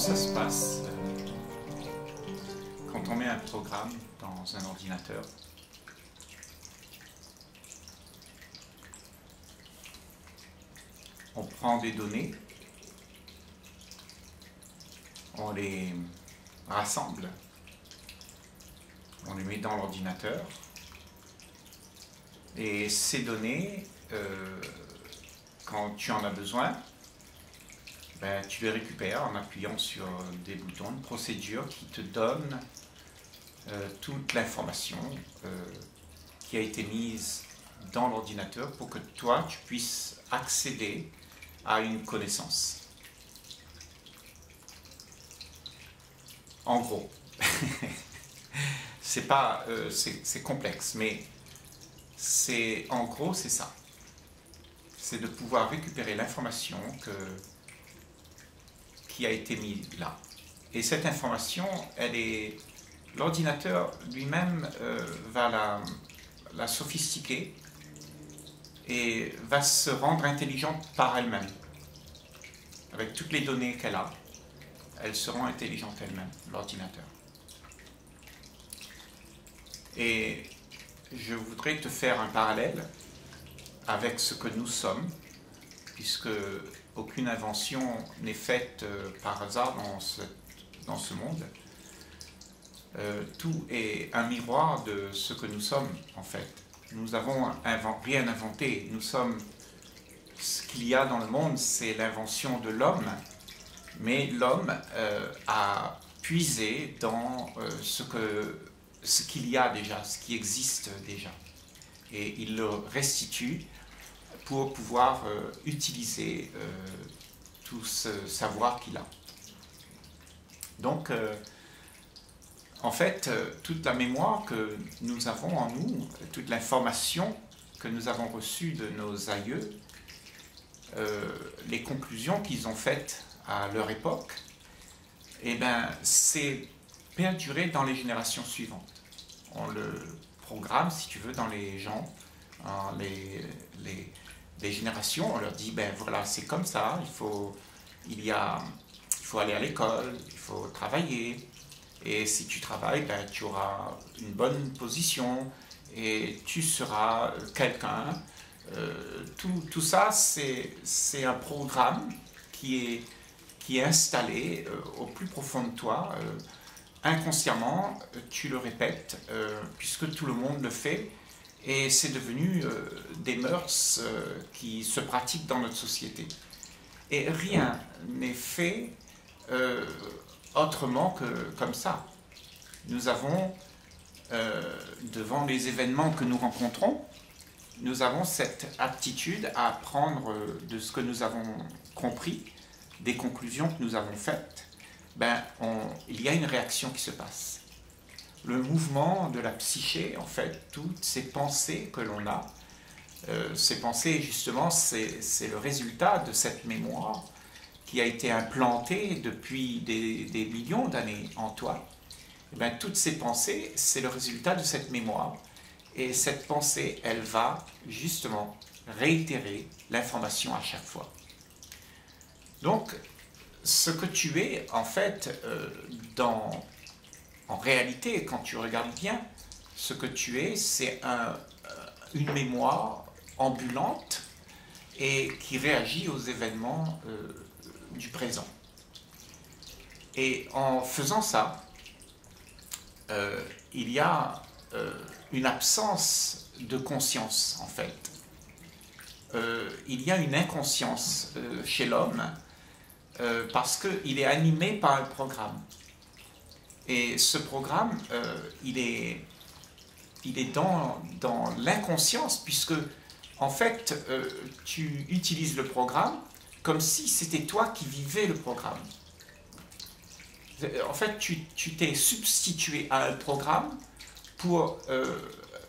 ça se passe euh, quand on met un programme dans un ordinateur. On prend des données, on les rassemble, on les met dans l'ordinateur, et ces données, euh, quand tu en as besoin, ben, tu les récupères en appuyant sur des boutons de procédure qui te donnent euh, toute l'information euh, qui a été mise dans l'ordinateur pour que toi, tu puisses accéder à une connaissance. En gros, c'est pas, euh, c'est complexe, mais c'est en gros c'est ça. C'est de pouvoir récupérer l'information que qui a été mise là. Et cette information, elle est, l'ordinateur lui-même euh, va la, la sophistiquer et va se rendre intelligente par elle-même. Avec toutes les données qu'elle a, elle se rend intelligente elle-même, l'ordinateur. Et je voudrais te faire un parallèle avec ce que nous sommes, puisque aucune invention n'est faite euh, par hasard dans ce, dans ce monde. Euh, tout est un miroir de ce que nous sommes en fait. Nous avons rien inventé. Nous sommes ce qu'il y a dans le monde, c'est l'invention de l'homme, mais l'homme euh, a puisé dans ce ce qu'il y a déjà, ce qui existe déjà, et il le restitue pour pouvoir euh, utiliser tout ce savoir qu'il a. Donc en fait, euh, toute la mémoire que nous avons en nous, toute l'information que nous avons reçue de nos aïeux, euh, les conclusions qu'ils ont faites à leur époque, eh ben, c'est perduré dans les générations suivantes. On le programme, si tu veux, dans les gens, les, les, les, générations, on leur dit, ben voilà, c'est comme ça, il faut, il, y a, il faut aller à l'école, il faut travailler, et si tu travailles, ben, tu auras une bonne position et tu seras quelqu'un. Euh, tout, tout, ça, c'est un programme qui est, qui est installé euh, au plus profond de toi. Euh, inconsciemment, tu le répètes, puisque tout le monde le fait. Et c'est devenu des mœurs qui se pratiquent dans notre société. Et rien n'est fait autrement que comme ça. Nous avons, euh, devant les événements que nous rencontrons, nous avons cette aptitude à apprendre de ce que nous avons compris, des conclusions que nous avons faites. Ben, il y a une réaction qui se passe. Le mouvement de la psyché, en fait, toutes ces pensées que l'on a, euh, ces pensées, justement, c'est le résultat de cette mémoire qui a été implanté depuis des, millions d'années en toi, eh bien, toutes ces pensées, c'est le résultat de cette mémoire. Et cette pensée, elle va justement réitérer l'information à chaque fois. Donc, ce que tu es, en fait, euh, dans, en réalité, quand tu regardes bien, ce que tu es, c'est euh, une mémoire ambulante et qui réagit aux événements euh, du présent. Et en faisant ça, euh, il y a une absence de conscience, en fait. Il y a une inconscience chez l'homme parce qu'il est animé par un programme. Et ce programme, il est, il est dans, dans l'inconscience, puisque en fait, tu utilises le programme comme si c'était toi qui vivais le programme. En fait, tu t'es substitué à un programme pour, euh,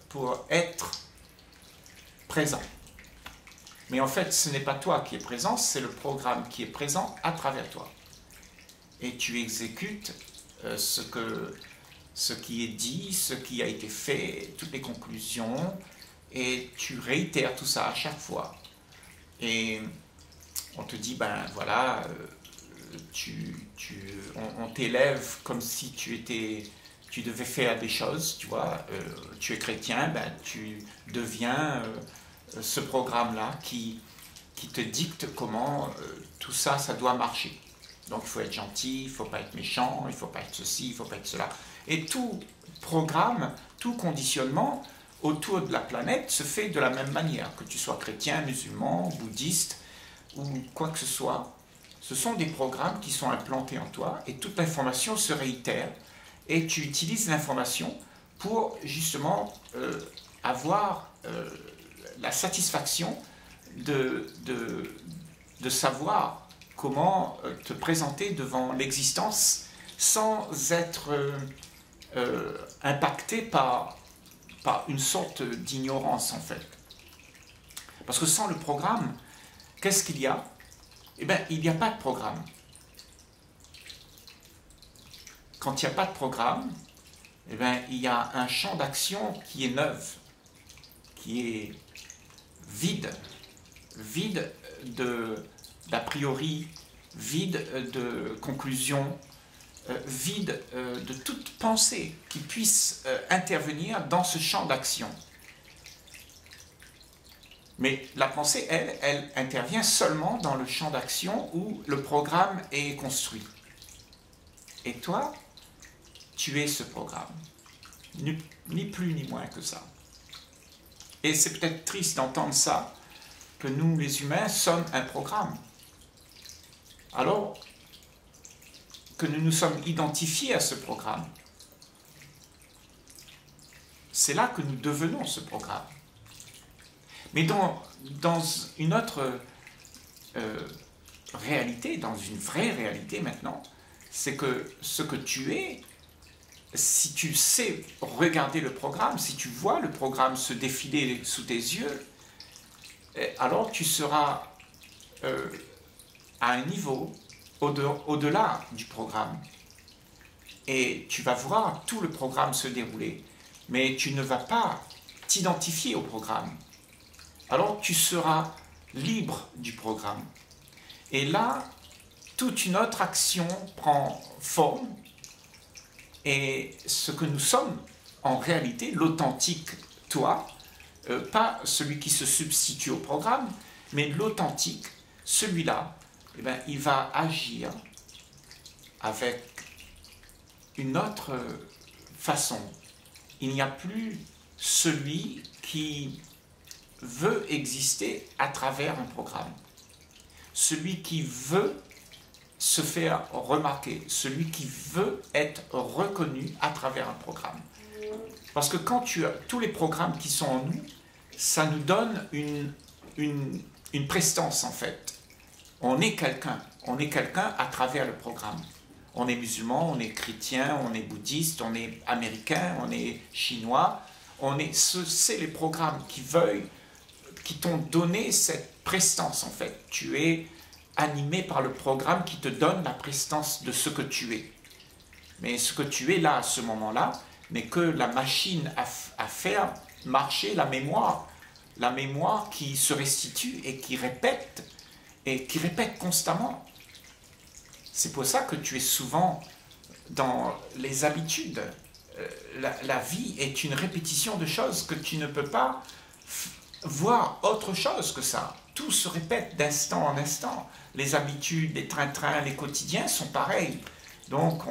pour être présent. Mais en fait, ce n'est pas toi qui es présent, c'est le programme qui est présent à travers toi. Et tu exécutes euh, ce, que, ce qui est dit, ce qui a été fait, toutes les conclusions, et tu réitères tout ça à chaque fois. Et on te dit, ben voilà, euh, tu, on t'élève comme si tu étais tu devais faire des choses, tu vois, euh, tu es chrétien, ben, tu deviens euh, ce programme-là qui, qui te dicte comment tout ça, ça doit marcher. Donc il faut être gentil, il ne faut pas être méchant, il ne faut pas être ceci, il ne faut pas être cela. Et tout programme, tout conditionnement autour de la planète se fait de la même manière, que tu sois chrétien, musulman, bouddhiste ou quoi que ce soit. Ce sont des programmes qui sont implantés en toi et toute l'information se réitère et tu utilises l'information pour justement euh, avoir euh, la satisfaction de, de, de savoir comment euh, te présenter devant l'existence sans être impacté par, par une sorte d'ignorance en fait. Parce que sans le programme, qu'est-ce qu'il y a? Eh bien, il n'y a pas de programme. Quand il n'y a pas de programme, eh bien, il y a un champ d'action qui est neuf, qui est vide, vide de d'a priori, vide de conclusion, euh, vide euh, de toute pensée qui puisse euh, intervenir dans ce champ d'action. Mais la pensée, elle, elle intervient seulement dans le champ d'action où le programme est construit. Et toi, tu es ce programme. Ni plus ni moins que ça. Et c'est peut-être triste d'entendre ça, que nous, les humains, sommes un programme. Alors que nous nous sommes identifiés à ce programme, c'est là que nous devenons ce programme. Mais dans, une autre euh, réalité, dans une vraie réalité maintenant, c'est que ce que tu es, si tu sais regarder le programme, si tu vois le programme se défiler sous tes yeux, eh, alors tu seras euh, à un niveau au-delà du programme. Et tu vas voir tout le programme se dérouler, mais tu ne vas pas t'identifier au programme. Alors tu seras libre du programme. Et là, toute une autre action prend forme. Et ce que nous sommes, en réalité, l'authentique toi, euh, pas celui qui se substitue au programme, mais l'authentique, celui-là eh bien, il va agir avec une autre façon. Il n'y a plus celui qui veut exister à travers un programme. Celui qui veut se faire remarquer, celui qui veut être reconnu à travers un programme. Parce que quand tu as tous les programmes qui sont en nous, ça nous donne une prestance en fait on est quelqu'un. On est quelqu'un à travers le programme. On est musulman, on est chrétien, on est bouddhiste, on est américain, on est chinois. On est, c'est les programmes qui veuillent, qui t'ont donné cette prestance en fait. Tu es animé par le programme qui te donne la prestance de ce que tu es. Mais ce que tu es là à ce moment-là n'est que la machine à, à faire marcher la mémoire. La mémoire qui se restitue et qui répète et qui répète constamment. C'est pour ça que tu es souvent dans les habitudes. Euh, la, vie est une répétition de choses que tu ne peux pas voir autre chose que ça. Tout se répète d'instant en instant. Les habitudes, les trains-trains, les quotidiens sont pareils. Donc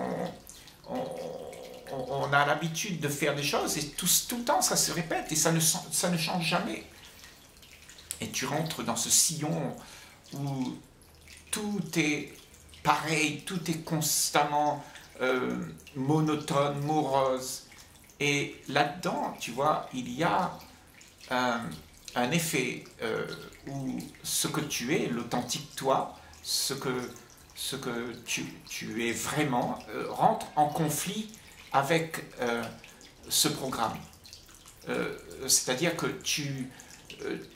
on, a l'habitude de faire des choses et tout, le temps ça se répète et ça ne change jamais. Et tu rentres dans ce sillon où tout est pareil, tout est constamment euh, monotone, morose. Et là-dedans, tu vois, il y a un, effet euh, où ce que tu es, l'authentique toi, ce que, ce que tu, tu es vraiment, euh, rentre en conflit avec ce programme. C'est-à-dire que tu,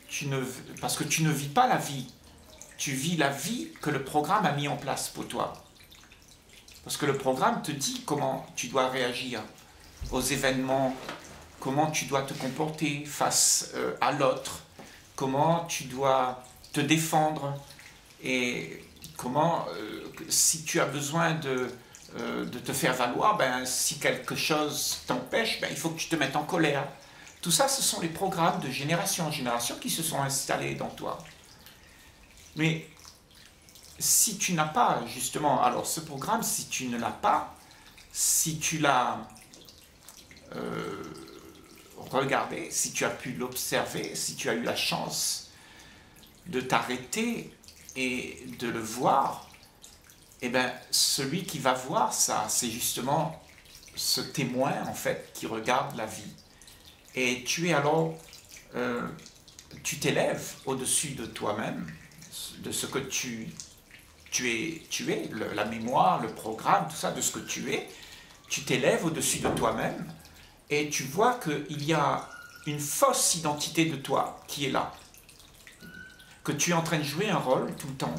tu ne, parce que tu ne vis pas la vie tu vis la vie que le programme a mis en place pour toi. Parce que le programme te dit comment tu dois réagir aux événements, comment tu dois te comporter face euh, à l'autre, comment tu dois te défendre et comment, euh, si tu as besoin de euh, de te faire valoir, ben, si quelque chose t'empêche, ben, il faut que tu te mettes en colère. Tout ça, ce sont les programmes de génération en génération qui se sont installés dans toi. Mais si tu n'as pas, justement, alors ce programme, si tu ne l'as pas, si tu l'as euh, regardé, si tu as pu l'observer, si tu as eu la chance de t'arrêter et de le voir, eh bien, celui qui va voir ça, c'est justement ce témoin, en fait, qui regarde la vie. Et tu es alors, euh, tu t'élèves au-dessus de toi-même, de ce que tu, tu es, tu es la mémoire, le programme, tout ça, de ce que tu es. Tu t'élèves au-dessus de toi-même et tu vois qu'il y a une fausse identité de toi qui est là. Que tu es en train de jouer un rôle tout le temps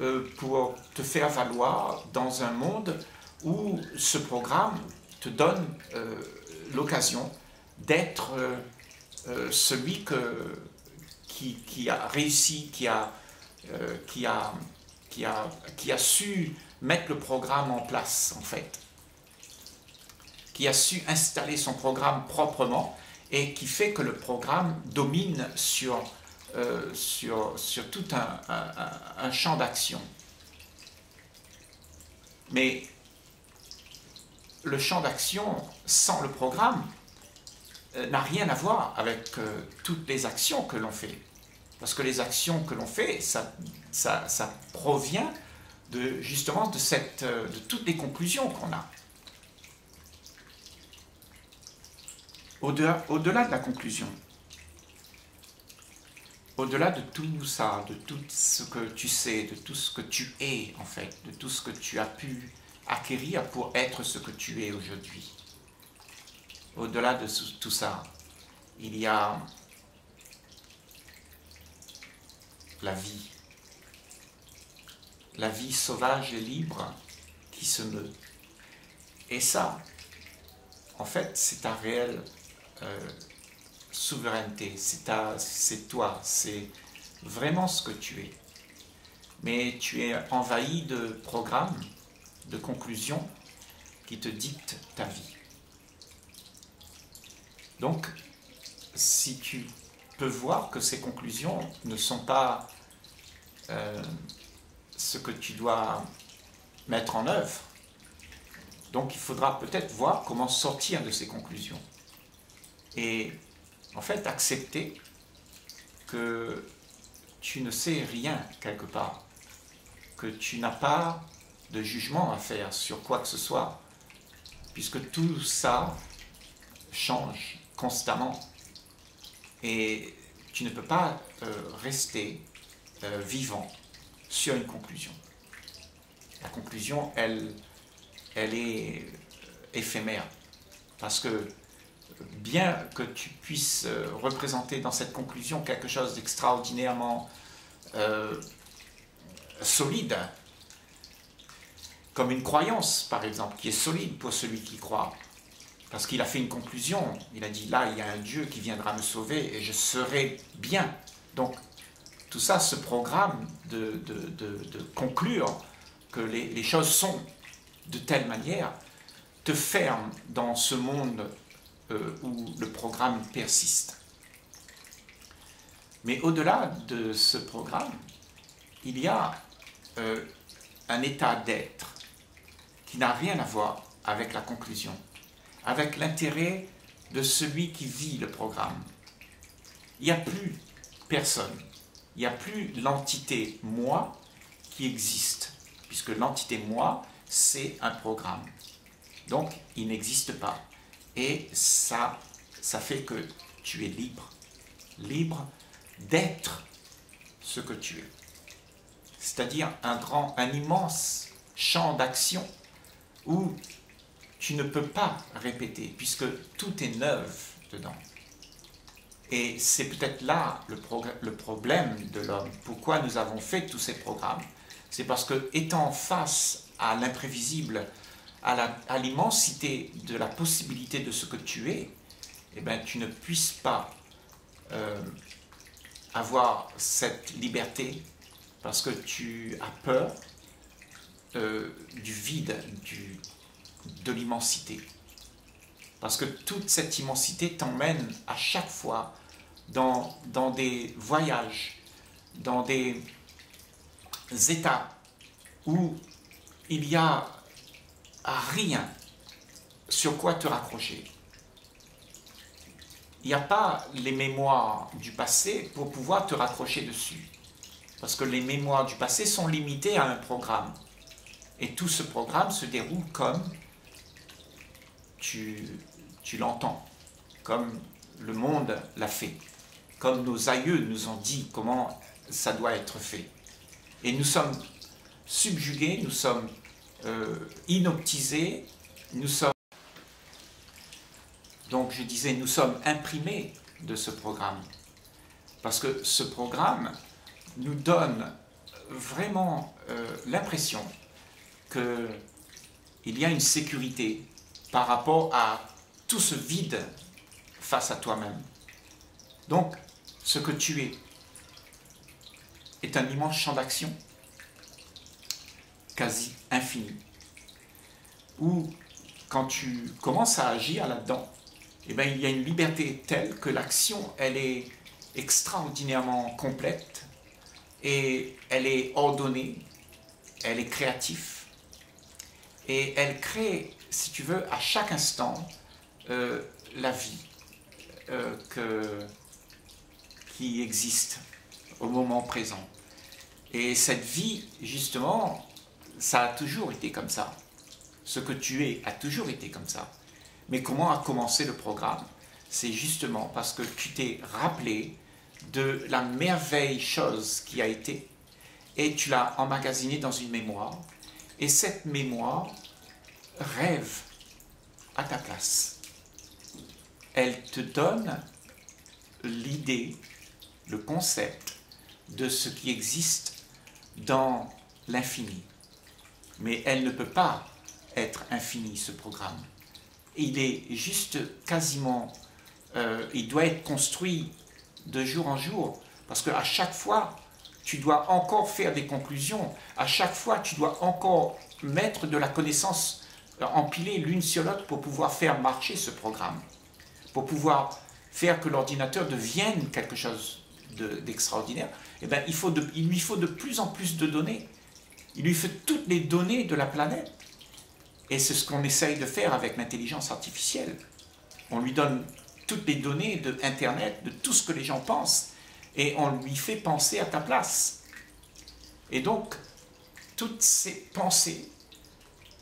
euh, pour te faire valoir dans un monde où ce programme te donne euh, l'occasion d'être euh, celui que, qui, qui, a réussi, qui a, qui, a, qui, a, su mettre le programme en place en fait qui a su installer son programme proprement et qui fait que le programme domine sur, euh, tout un, champ d'action. Mais le champ d'action sans le programme euh, n'a rien à voir avec euh, toutes les actions que l'on fait. Parce que les actions que l'on fait, ça, provient justement de, cette, de toutes les conclusions qu'on a. Au-delà au de la conclusion, au-delà de tout ça, de tout ce que tu sais, de tout ce que tu es en fait, de tout ce que tu as pu acquérir pour être ce que tu es aujourd'hui, au-delà de tout ça, il y a la vie, la vie sauvage et libre qui se meut. Et ça, en fait, c'est un réel euh, souveraineté, c'est toi, c'est vraiment ce que tu es. Mais tu es envahi de programmes, de conclusions qui te dictent ta vie. Donc, si tu peux voir que ces conclusions ne sont pas euh, ce que tu dois mettre en œuvre, donc il faudra peut-être voir comment sortir de ces conclusions et en fait accepter que tu ne sais rien quelque part, que tu n'as pas de jugement à faire sur quoi que ce soit, puisque tout ça change constamment. Et tu ne peux pas euh, rester euh, vivant sur une conclusion. La conclusion, elle, elle est éphémère, parce que bien que tu puisses euh, représenter dans cette conclusion quelque chose d'extraordinairement euh, solide, comme une croyance par exemple, qui est solide pour celui qui croit, parce qu'il a fait une conclusion, il a dit là il y a un Dieu qui viendra me sauver et je serai bien. Donc tout ça, ce programme de, conclure que les, choses sont de telle manière, te ferme dans ce monde euh, où le programme persiste. Mais au-delà de ce programme, il y a euh, un état d'être qui n'a rien à voir avec la conclusion, avec l'intérêt de celui qui vit le programme. Il n'y a plus personne, il n'y a plus l'entité moi qui existe, puisque l'entité moi, c'est un programme. Donc, il n'existe pas. Et ça, ça fait que tu es libre. Libre d'être ce que tu es. C'est-à-dire un un immense champ d'action où tu ne peux pas répéter, puisque tout est neuf dedans. Et c'est peut-être là le, le, problème de l'homme. Pourquoi nous avons fait tous ces programmes? C'est parce que, étant face à l'imprévisible, à l'immensité de la possibilité de ce que tu es, eh ben, tu ne puisses pas euh, avoir cette liberté parce que tu as peur euh, du vide, de l'immensité. Parce que toute cette immensité t'emmène à chaque fois dans, dans des voyages, dans des états où il y a rien sur quoi te raccrocher. Il n'y a pas les mémoires du passé pour pouvoir te raccrocher dessus. Parce que les mémoires du passé sont limitées à un programme. Et tout ce programme se déroule comme tu, tu l'entends, comme le monde l'a fait, comme nos aïeux nous ont dit comment ça doit être fait. Et nous sommes subjugués, nous sommes euh, inoptisés, nous sommes... Donc je disais, nous sommes imprimés de ce programme. Parce que ce programme nous donne vraiment euh, l'impression qu'il y a une sécurité par rapport à tout ce vide face à toi-même. Donc, ce que tu es est un immense champ d'action, quasi infini, où quand tu commences à agir là-dedans, eh bien, il y a une liberté telle que l'action, elle est extraordinairement complète et elle est ordonnée, elle est créative et elle crée, si tu veux, à chaque instant euh, la vie euh, qui existe au moment présent. Et cette vie, justement, ça a toujours été comme ça. Ce que tu es a toujours été comme ça. Mais comment a commencé le programme? C'est justement parce que tu t'es rappelé de la merveille chose qui a été et tu l'as emmagasiné dans une mémoire. Et cette mémoire rêve à ta place. Elle te donne l'idée, le concept de ce qui existe dans l'infini. Mais elle ne peut pas être infinie, ce programme. Il est juste quasiment, euh, il doit être construit de jour en jour, parce qu'à chaque fois, tu dois encore faire des conclusions, à chaque fois, tu dois encore mettre de la connaissance euh, empilée l'une sur l'autre pour pouvoir faire marcher ce programme, pour pouvoir faire que l'ordinateur devienne quelque chose d'extraordinaire, eh bien, il, il lui faut de plus en plus de données. Il lui faut toutes les données de la planète. Et c'est ce qu'on essaye de faire avec l'intelligence artificielle. On lui donne toutes les données de Internet, de tout ce que les gens pensent, et on lui fait penser à ta place. Et donc, toutes ces pensées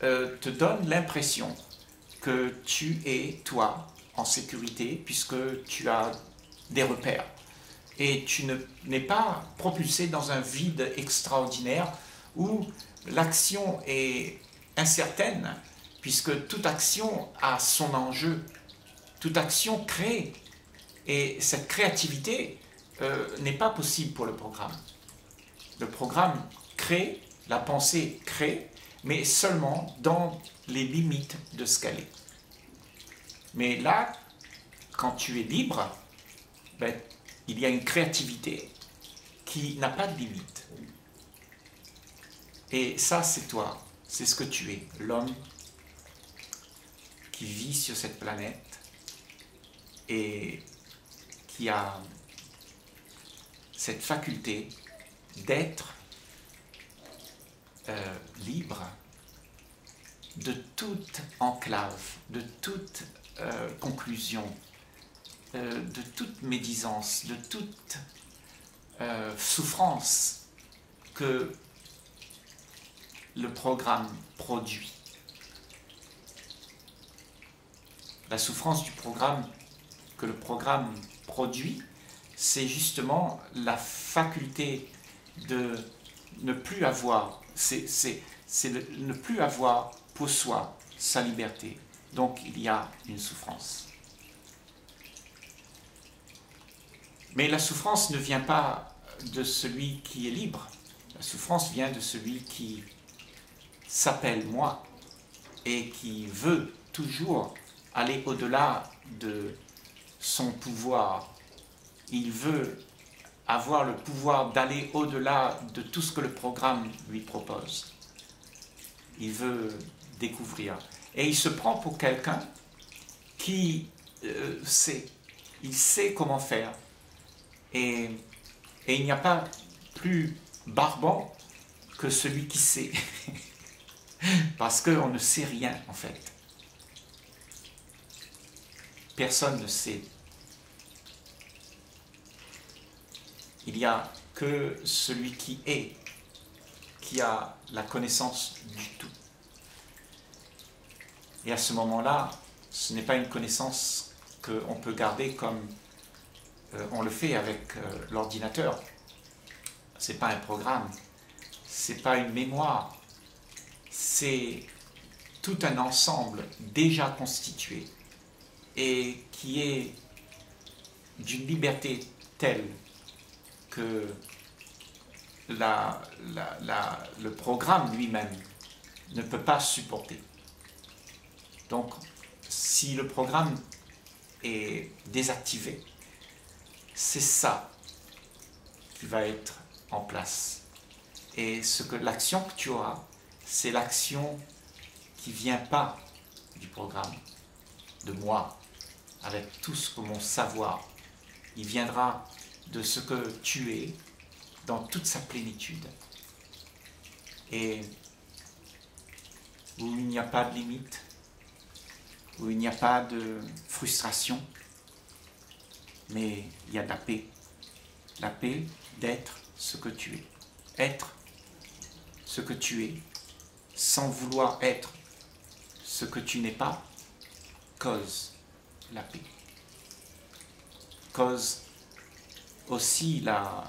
euh, te donnent l'impression que tu es, toi, en sécurité, puisque tu as des repères. Et tu n'es pas propulsé dans un vide extraordinaire où l'action est incertaine, puisque toute action a son enjeu toute action crée. Et cette créativité euh, n'est pas possible pour le programme. Le programme crée, la pensée crée, mais seulement dans les limites de ce qu'elle est. Mais là, quand tu es libre, ben, il y a une créativité qui n'a pas de limite. Et ça, c'est toi, c'est ce que tu es, l'homme qui vit sur cette planète et qui a cette faculté d'être euh, libre de toute enclave, de toute euh, conclusion, euh, de toute médisance, de toute souffrance que le programme produit. La souffrance du programme que le programme produit, c'est justement la faculté de ne plus avoir, c'est ne plus avoir pour soi sa liberté. Donc il y a une souffrance. Mais la souffrance ne vient pas de celui qui est libre. La souffrance vient de celui qui s'appelle moi et qui veut toujours aller au-delà de son pouvoir. Il veut avoir le pouvoir d'aller au-delà de tout ce que le programme lui propose. il veut découvrir. Et il se prend pour quelqu'un qui euh, sait, il sait comment faire. Et, et il n'y a pas plus barbant que celui qui sait. Parce qu'on ne sait rien en fait. Personne ne sait. Il n'y a que celui qui est, qui a la connaissance du tout. Et à ce moment-là, ce n'est pas une connaissance qu'on peut garder comme euh, on le fait avec euh, l'ordinateur. Ce n'est pas un programme, ce n'est pas une mémoire, c'est tout un ensemble déjà constitué et qui est d'une liberté telle que le programme lui-même ne peut pas supporter. Donc, si le programme est désactivé, c'est ça qui va être en place. Et ce que l'action que tu auras, c'est l'action qui vient pas du programme, de moi, avec tout ce que mon savoir. Il viendra de ce que tu es dans toute sa plénitude. Et où il n'y a pas de limite, où il n'y a pas de frustration, mais il y a de la paix. La paix d'être ce que tu es. Être ce que tu es, sans vouloir être ce que tu n'es pas, cause la paix. Cause aussi la,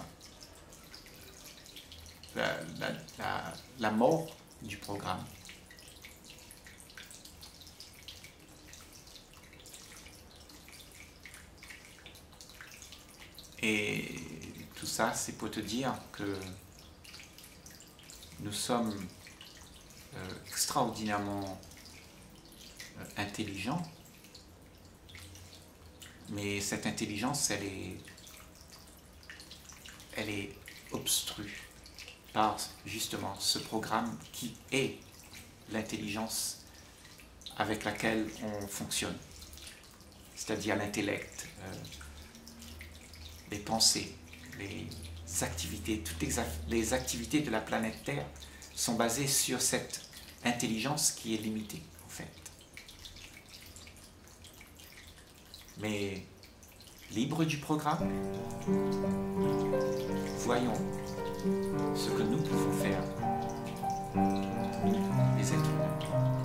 la, mort du programme. Et tout ça, c'est pour te dire que nous sommes euh, extraordinairement euh, intelligents, mais cette intelligence, elle est, elle est obstrue par justement ce programme qui est l'intelligence avec laquelle on fonctionne, c'est-à-dire l'intellect, euh, les pensées, les activités, toutes les, activités de la planète Terre sont basées sur cette intelligence qui est limitée, en fait. Mais libre du programme, voyons ce que nous pouvons faire, les êtres humains.